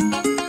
Música